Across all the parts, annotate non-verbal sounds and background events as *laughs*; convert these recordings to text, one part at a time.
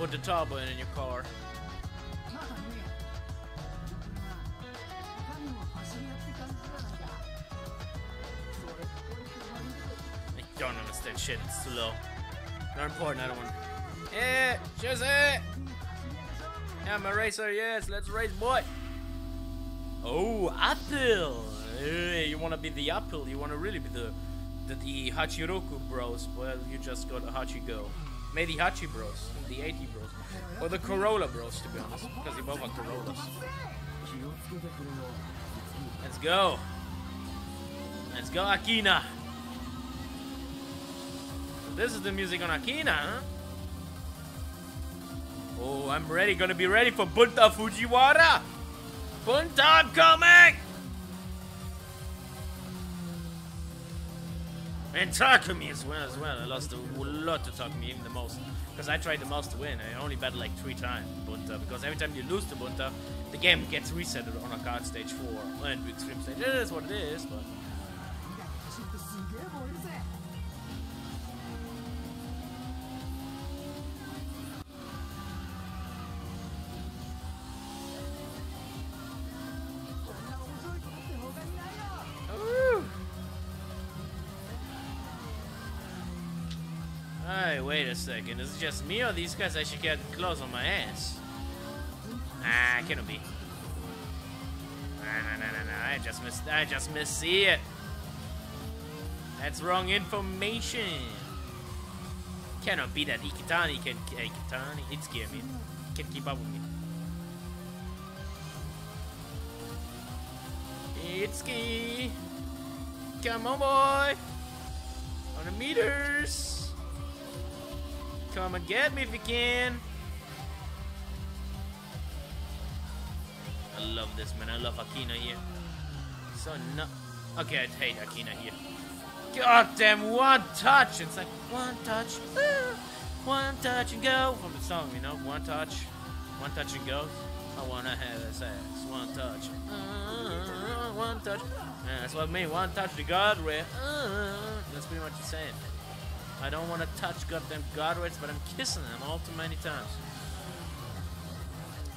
put the turbo in your car. I don't understand shit, it's too low. Not important, I don't want. Yeah, just it! Yeah, I'm a racer, yes, let's race, boy! Oh, Apple! Hey, you wanna be the Apple, you wanna really be the, the, the Hachiroku bros, well, you just got a Hachigo. Maybe Hachi bros, the 80 bros. Or the Corolla bros, to be honest, because they both are Corollas. Let's go! Let's go, Akina! This is the music on Akina, huh? Oh, I'm ready. Gonna be ready for Bunta Fujiwara. Bunta, I'm coming! And Takumi as well, as well. I lost a lot to Takumi, even the most. Because I tried the most to win. I only battled like three times Bunta. Uh, because every time you lose to Bunta, the game gets reset on Arcade Stage 4. And extreme stage. It is what it is, but... second. Is it just me or these guys actually get close on my ass? Ah, cannot be. Nah, nah, nah, nah, nah. I just missed. I just missed see it. That's wrong information. Cannot be that Iketani can. Iketani, it's scared me. Can keep up with me. Itsuki! Come on, boy! On the meters! Come and get me if you can! I love this, man. I love Akina here. So no. Okay, I hate Akina here. God damn, one touch! It's like, one touch, ah, one touch and go! From the song, you know? One touch, one touch and go. I wanna have a sex. One touch. Uh, one touch. Yeah, that's what I mean. One touch the guardrail. Uh, that's pretty much the same. I don't want to touch goddamn guardrails, but I'm kissing them all too many times.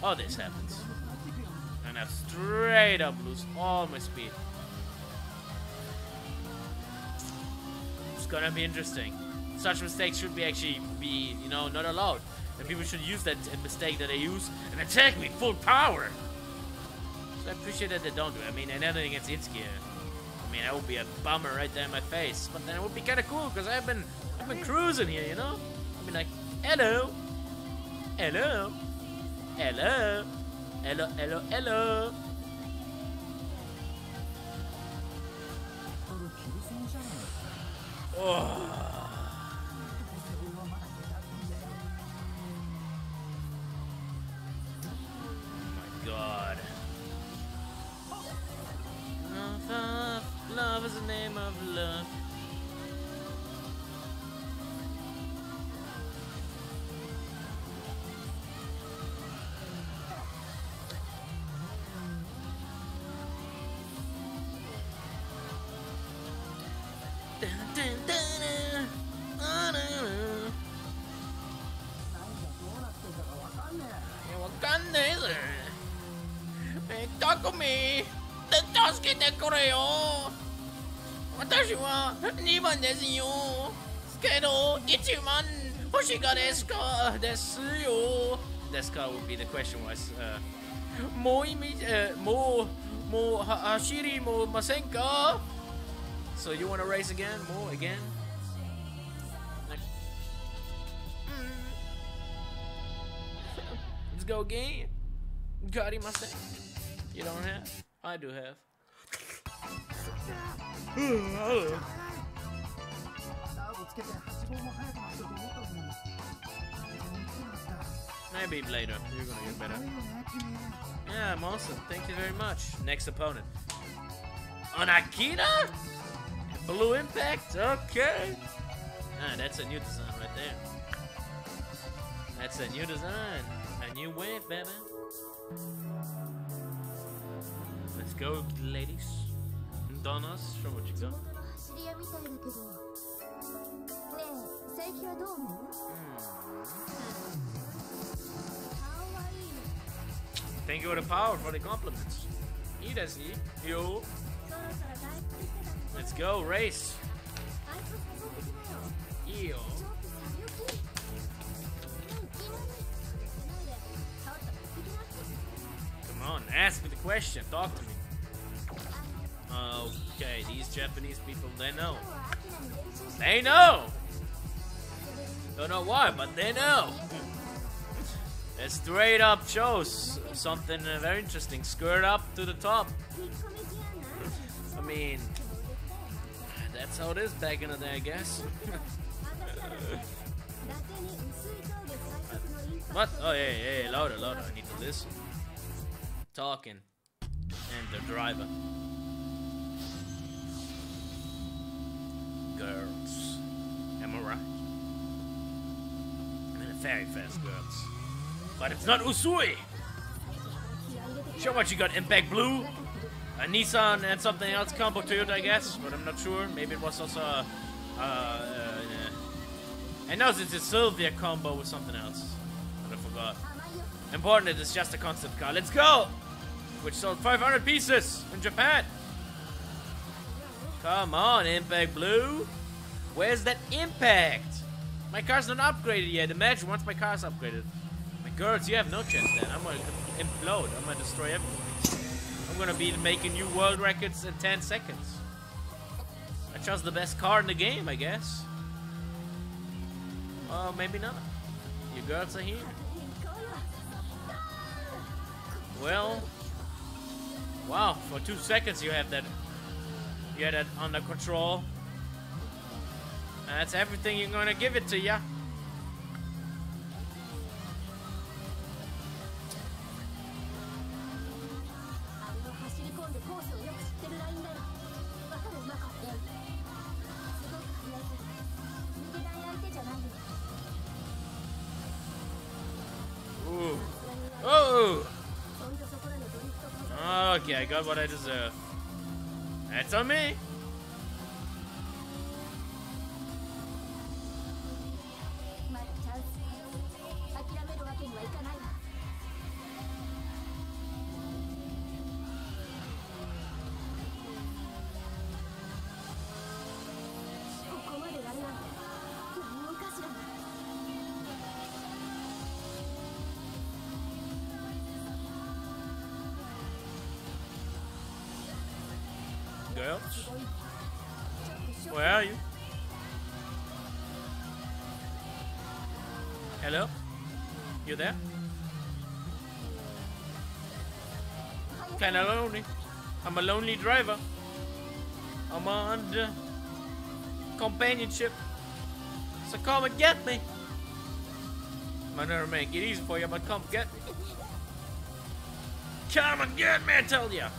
Oh, this happens. And I straight up lose all my speed. It's gonna be interesting. Such mistakes should be actually be, you know, not allowed. And people should use that mistake that they use and attack me full power. So I appreciate that they don't do it. I mean, anything against Itsuki. Uh, I mean, that would be a bummer right there in my face. But then it would be kind of cool because I've been, I've been cruising here, you know. I've been like, hello, hello, hello, hello, hello, hello. Oh. oh my god. 助けてくれよ私は2番ですよけど1番欲しがですかですよですか would be the question was、uh, もう意味、uh, もうもうは走りもませんか So you want to race again? More again? Like, mm. Let's go again. Got him, I say. You don't have? I do have. Maybe later. You're gonna get better. Yeah, I'm awesome. Thank you very much. Next opponent. On? Blue Impact? Okay. Ah, that's a new design right there. That's a new design. A new wave, baby. Let's go, ladies Donuts, show what you got. 走り屋みたいだけどねえ佐伯はどう思う Thank you for the power for the compliments. Eat as he. Yo. Let's go, race. Yo. Come on, ask me the question. Talk to me. Okay, these Japanese people, they know. They know! Don't know why, but they know. It straight up shows something very interesting. Skirt up to the top. I mean, that's how it is back in the day, I guess. what? Oh, yeah, yeah, louder, louder. I need to listen. Talking. And the driver. Girls. Am I right? I mean, very fast girls. But it's not Usui! Show what you got, Impact Blue, a Nissan and something else combo Toyota, I guess, but I'm not sure. Maybe it was also a, uh, uh, it's a Silvia combo with something else, but I forgot. Important, it is just a concept car. Let's go! Which sold 500 pieces in Japan. Come on, Impact Blue. Where's that impact? My car's not upgraded yet. Imagine once my car's upgraded. My girls, you have no chance then. I'm gonna implode. I'm gonna destroy everything. I'm gonna be making new world records in 10 seconds. I chose the best car in the game, I guess. Oh, maybe not. Your girls are here. Well, wow, for two seconds you have that, you had that under control. That's everything you're gonna give it to ya. Oh! Okay, I got what I deserve. That's on me. Girls? Where are you? Hello? You there? Kinda lonely. I'm a lonely driver. I'm on the companionship. So come and get me. I'm gonna make it easy for you, but come get me. Come and get me, I tell ya.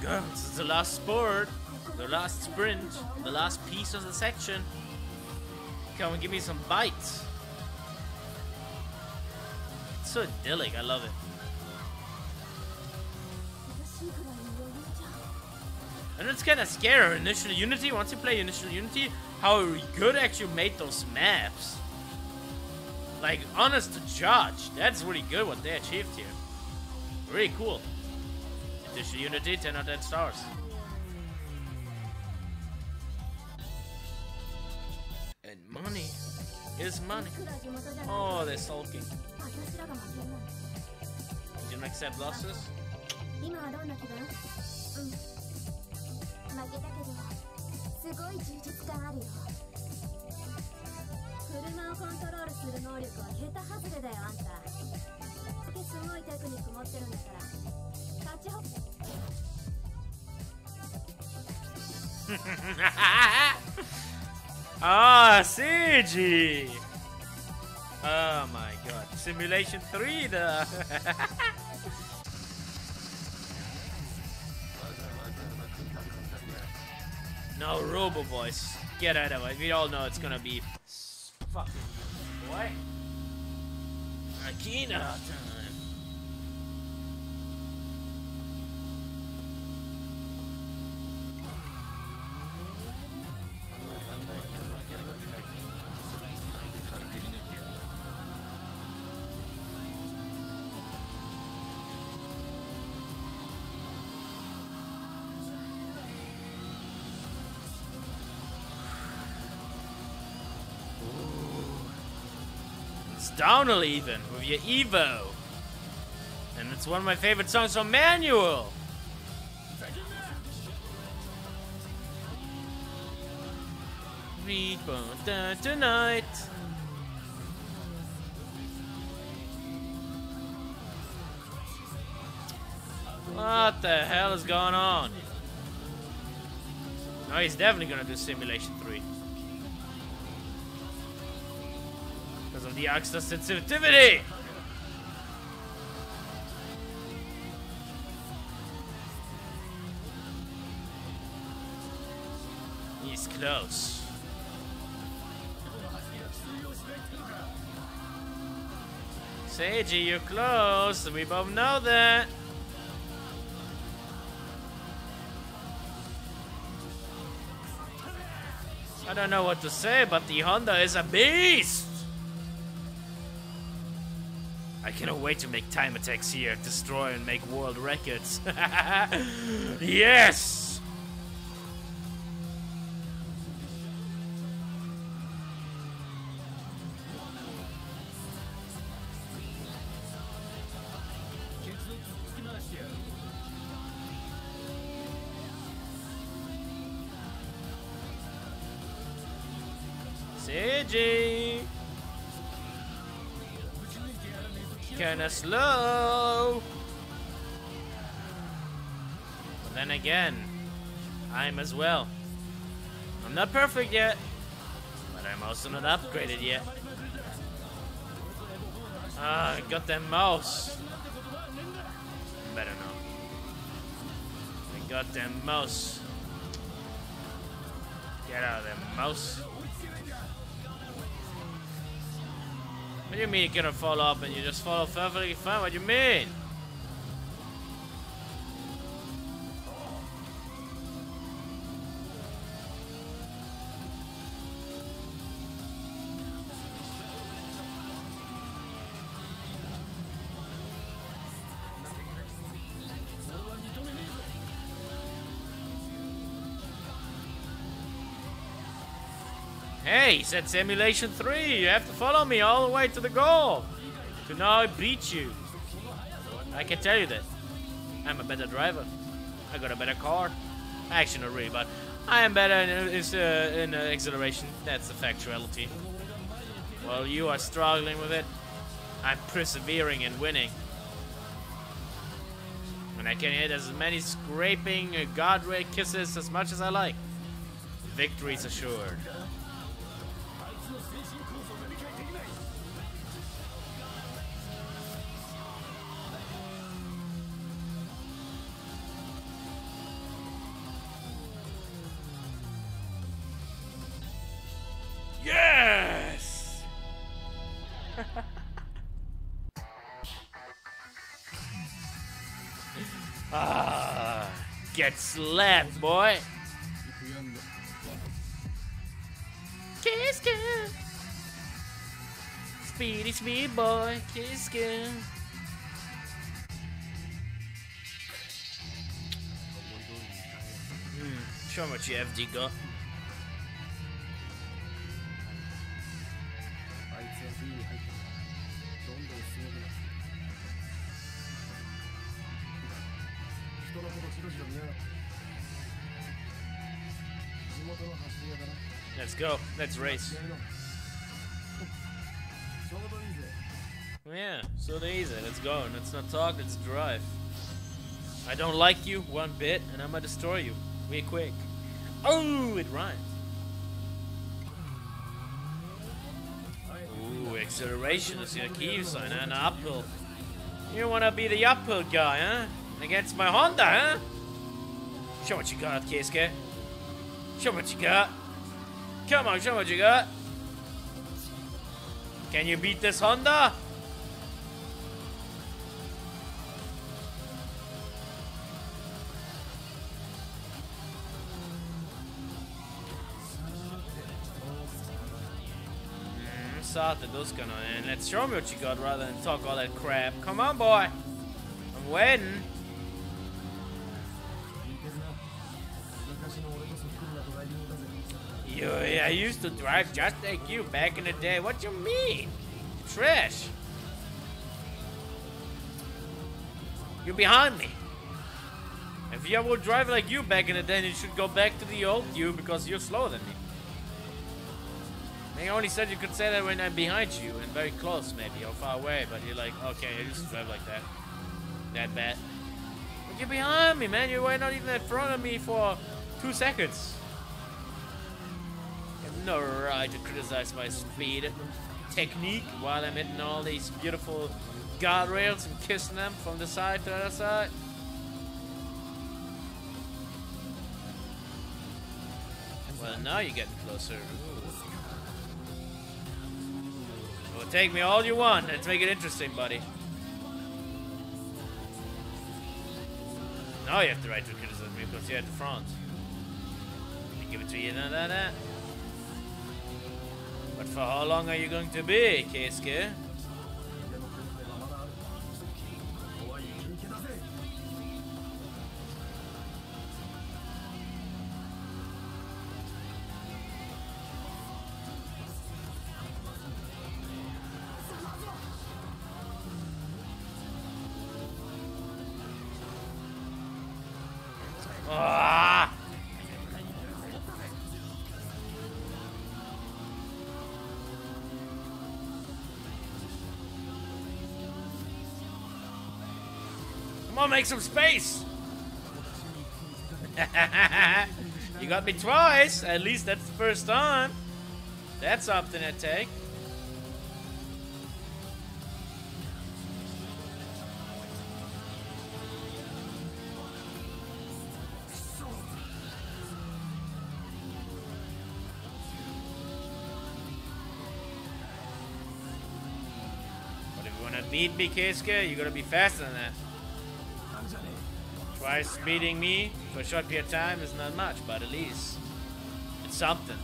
Girls, it's the last sport, the last sprint, the last piece of the section. Come and give me some bites. It's so idyllic, I love it. And it's kind of scary. Initial Unity, once you play Initial Unity, how good actually made those maps. Like, honest to judge, that's really good what they achieved here. Really cool. Initial Unity, 10 out of 10 stars. And money is money. Oh, they're sulking. Didn't accept losses? すごい充実感あるよ車をコントロールする能力は桁外れだよあんたすごいテクニック持ってるんだから勝ちほ *laughs* Ah, CG! Oh my god. Simulation 3 da! *laughs* Robo Voice. Get out of it. We all know it's gonna be fucking boy. Akina It's even with your Evo. And it's one of my favorite songs from Manuel. Read Bonda tonight. What the hell is going on? No, he's definitely gonna do Simulation 3. Because of the extra sensitivity! He's close. Seiji, you're close. We both know that. I don't know what to say, but the Honda is a beast! I cannot wait to make time attacks here, destroy and make world records. *laughs* yes! As well. I'm not perfect yet, but I'm also not upgraded yet. Ah, I got that mouse. Better not. I got that mouse. Get out of there, mouse. What do you mean you're gonna fall off and you just fall perfectly fine? What do you mean? He said Simulation 3. You have to follow me all the way to the goal. To know I beat you. I can tell you that. I'm a better driver. I got a better car. Actually, not really, but I am better in, in, uh, in uh, acceleration. That's the factuality. While you are struggling with it, I'm persevering and winning. And I can hit as many scraping uh, guardrail kisses as much as I like. Victory's assured. Get slapped, boy. Kiss kiss. Speedy speed boy, kiss kiss. Hmm, show me what you FD got. Let's go. Let's race. Yeah, so easy. Let's go. Let's not talk. Let's drive. I don't like you one bit, and I'ma destroy you. Real quick. Oh, it rhymes. Ooh, acceleration is your key sign, and uphill. You wanna be the uphill guy, huh? Against my Honda, huh? Show what you got, Keisuke. Show what you got. Come on, show what you got. Can you beat this Honda? Mm, Sate, those gonna let's show me what you got rather than talk all that crap. Come on, boy. I'm waiting. You, I used to drive just like you back in the day. What you mean? Trash. You're behind me. If you would drive like you back in the day, you should go back to the old you because you're slower than me. I only said you could say that when I'm behind you and very close, maybe, or far away, but you're like, okay, I to drive like that. That bad. But you're behind me, man. You were not even in front of me for two seconds. You have no right to criticize my speed technique while I'm hitting all these beautiful guardrails and kissing them from the side to the other side. Well, now you're getting closer. Ooh. Well, take me all you want. Let's make it interesting, buddy. Now you have the right to criticize me because you're at the front. Give it to you, na na na. But for how long are you going to be, Keisuke? Make some space! *laughs* you got me twice. At least that's the first time. That's something to take. Beat me, Keisuke, you gotta be faster than that. Twice beating me for a short period of time is not much, but at least it's something.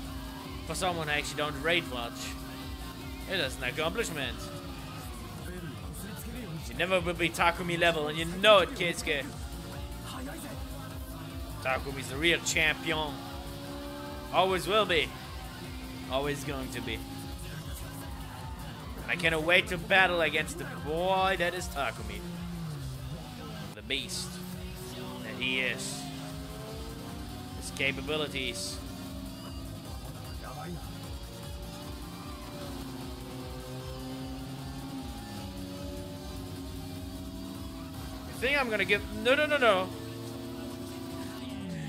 For someone I actually don't rate much, it is an accomplishment. You never will be Takumi level, and you know it, Kitsuke. Takumi's the real champion. Always will be. Always going to be. I cannot wait to battle against the boy that is Takumi. The beast and he is. His capabilities. I think I'm gonna give... No, no, no, no.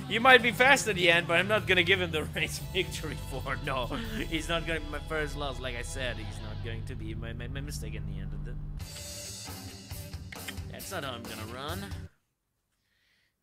You might be fast at the end, but I'm not gonna give him the *laughs* race victory for. No, he's not gonna be my first loss. Like I said, he's not going to be my, my, my mistake in the end of the. That's not how I'm gonna run.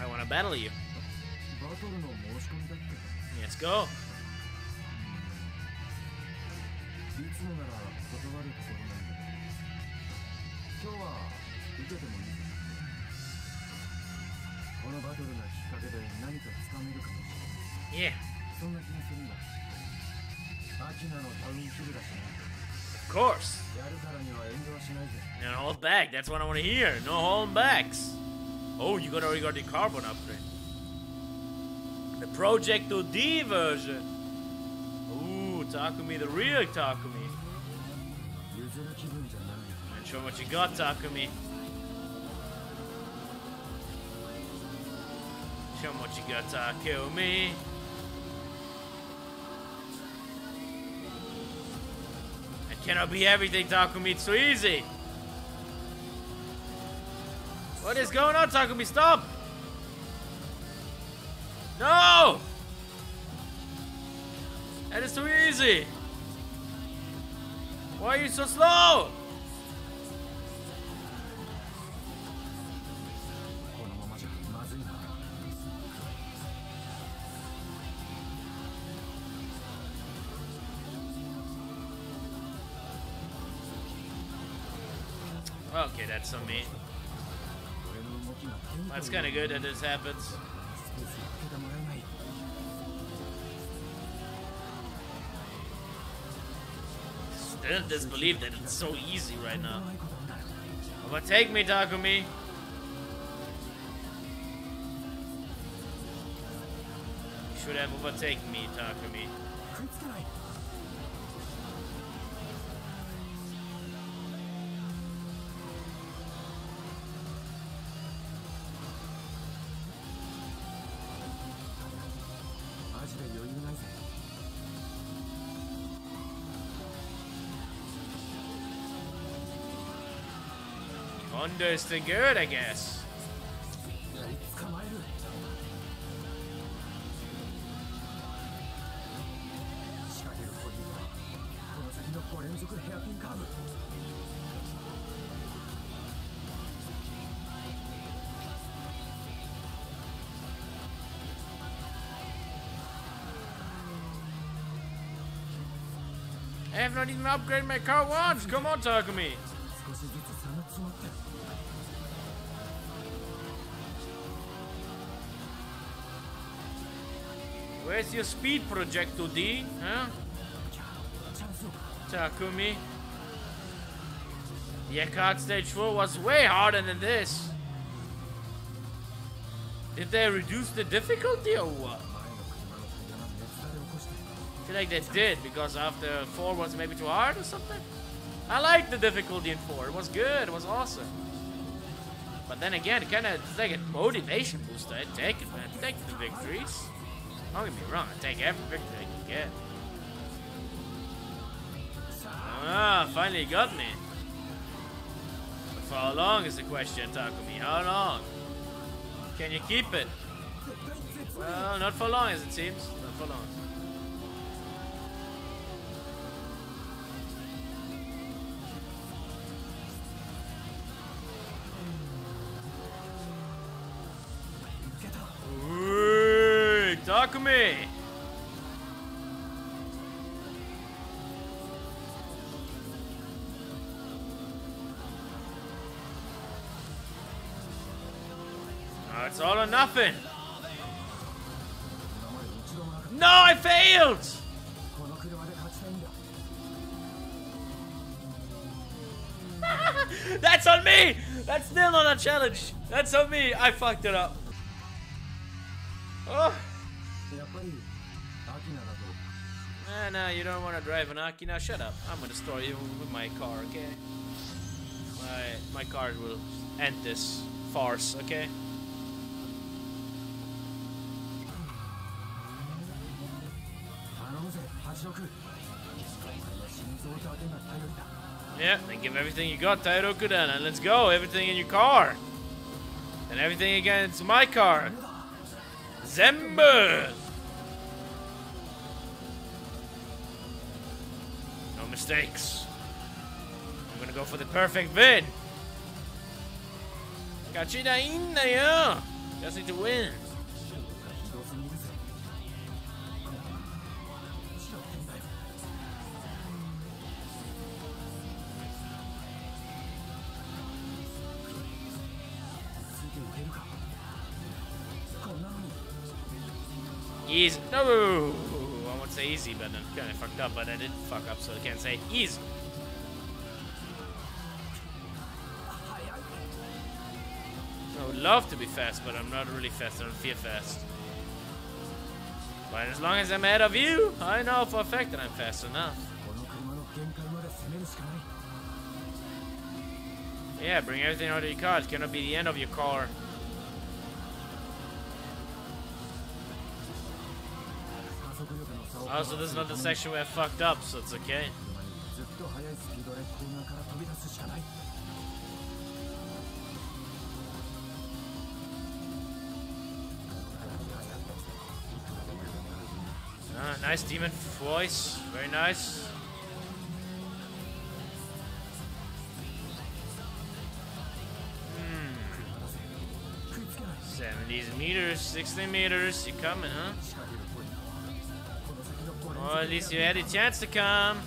I want to battle you. バトルの申し込みだっけ Let's go. いつもなら断るところなんだ今日は受けてもいいぜこのバトルがきっかけで何かつかめるかもしれない Yeah, Of course. And hold back. That's what I want to hear. No hold backs. Oh, you got already got the carbon upgrade. The Projecto D version. Ooh, Takumi, the real Takumi. Not show what you got, Takumi. Show what you got, Takumi. Cannot be everything, Takumi. It's so easy. What is going on, Takumi? Stop! No! That is too easy. Why are you so slow? Okay, that's on me. That's kind of good that this happens. Still disbelieve that it's so easy right now. Overtake me, Takumi! You should have overtaken me, Takumi. Thunder's the good, I guess. I have not even upgraded my car once! Come on, Takumi! Where's your speed project D? huh? Takumi. The Arcade Stage 4 was way harder than this. Did they reduce the difficulty or what? I feel like they did because after 4 was maybe too hard or something. I liked the difficulty in 4. It was good. It was awesome. But then again, kind of like a motivation booster. I take it, man. Take the victories. Don't get me wrong. I take every victory I can get. Ah, finally got me. But for how long is the question, Takumi? How long? Can you keep it? Well, not for long as it seems. Not for long. No, I failed! *laughs* That's on me! That's still not a challenge. That's on me. I fucked it up. Oh. Nah, no, you don't want to drive an Akina. Shut up. I'm gonna store you with my car, okay? My, my car will end this farce, okay? Yeah, then give everything you got, Tairoku then, and let's go. Everything in your car. And everything against my car. Zembu! No mistakes. I'm gonna go for the perfect win. Gachida in there. yeah. Just need to win. Easy. No! I won't say easy, but I kind of fucked up, but I did fuck up, so I can't say easy. I would love to be fast, but I'm not really fast. I don't feel fast. But as long as I'm ahead of you, I know for a fact that I'm fast enough. Yeah, bring everything out of your car. It cannot be the end of your car. Oh, also, this is not the section where I fucked up, so it's okay. Ah, nice demon voice. Very nice. Hmm. 70 meters, 60 meters, you coming, huh? Or at least you had a chance to come.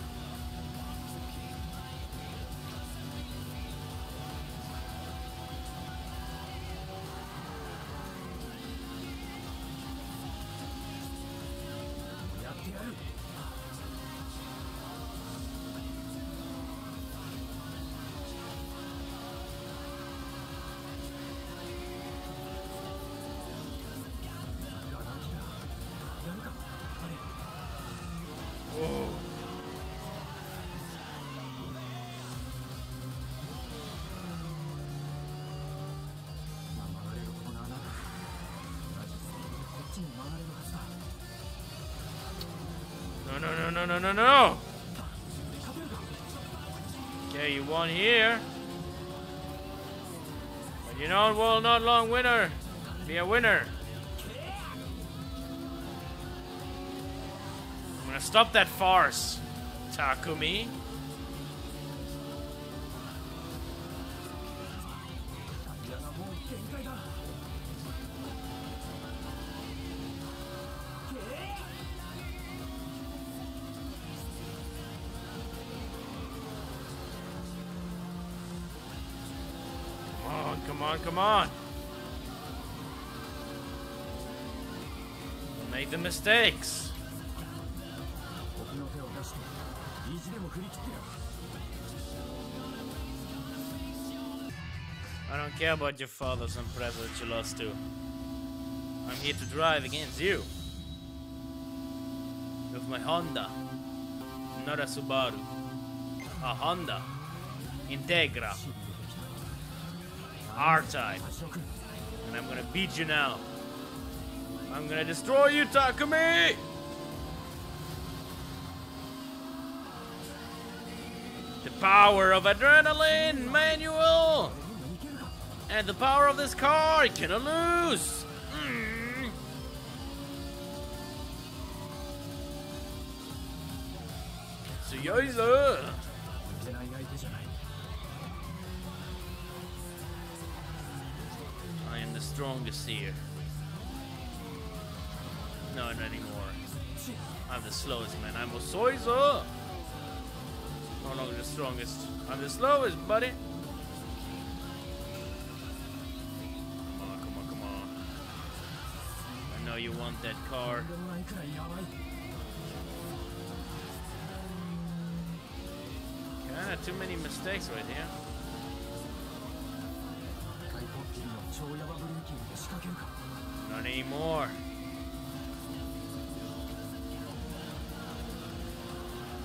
No, no. Okay, you won here. But you know, will not long winner. Be a winner. I'm gonna stop that farce, Takumi. Come on. Make the mistakes. I don't care about your fathers and presidents you lost to. I'm here to drive against you. With my Honda. Not a Subaru. A Honda. Integra. Our time. And I'm gonna beat you now. I'm gonna destroy you, Takumi! The power of adrenaline, manual! And the power of this car, it cannot lose! Mm. So, strongest here. No, not anymore. I'm the slowest, man. I'm Osoizo! No longer the strongest. I'm the slowest, buddy! Come on, come on, come on. I know you want that car. Kinda too many mistakes right here. Not anymore.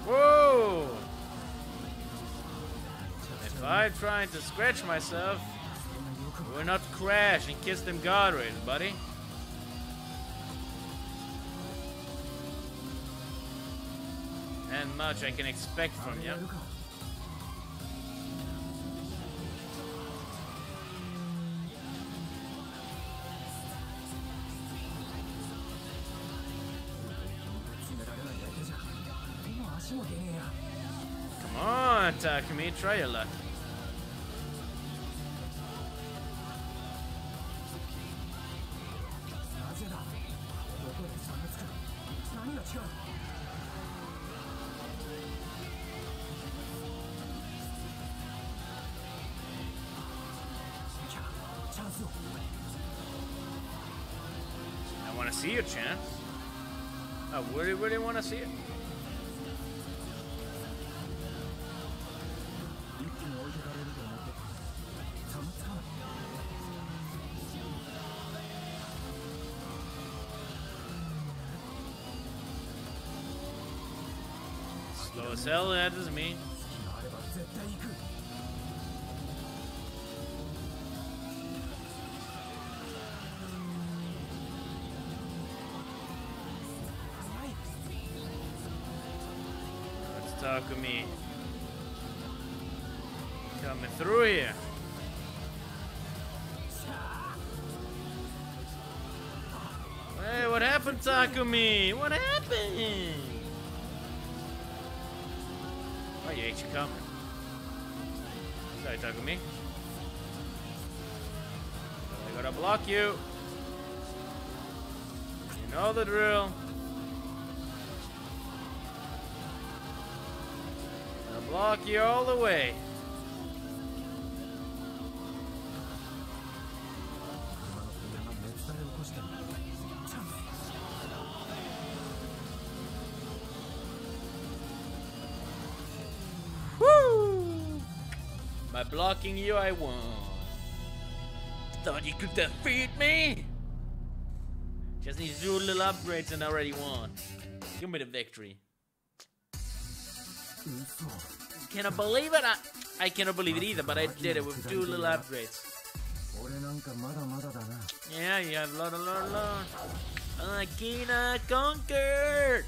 Whoa! If I tried to scratch myself, we will not crash and kiss them guardrails, buddy. And much I can expect from you. を I want to see your chance. I really, really want to see it. Sell that doesn't Let's talk to me. Coming through here. Hey, what happened, Takumi? What happened? You ain't you coming. Sorry, Takumi. I gotta block you. You know the drill. I'll block you all the way. blocking you, I won. Thought you could defeat me? Just need two little upgrades and I already won. Give me the victory. Can I believe it? I, I cannot believe it either, but I did it with two little upgrades. Yeah, you have la la la la. Akina conquered!